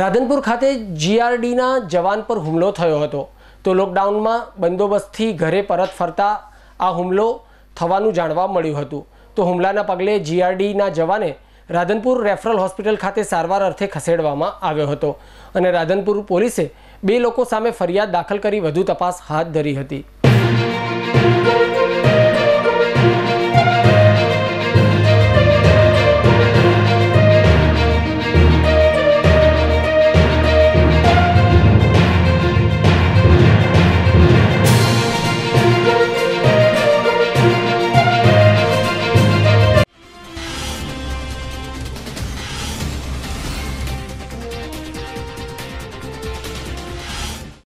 રાધનપુર ખાતે જીઆરડીના જવાન પર હુમલો થયો હતો. તો લોકડાઉનમાં બંદોબસ્તથી ઘરે પરત ફરતા આ હુમલો થવાનું જાણવા મળ્યું હતું. તો હુમલાના પગલે જીઆરડીના જવાને રાધનપુર રેફરલ હોસ્પિટલ ખાતે સારવાર અર્થે ખસેડવામાં આવ્યો હતો અને રાધનપુર પોલીસે બે લોકો સામે ફરિયાદ દાખલ કરી વધુ તપાસ હાથ ધરી હતી.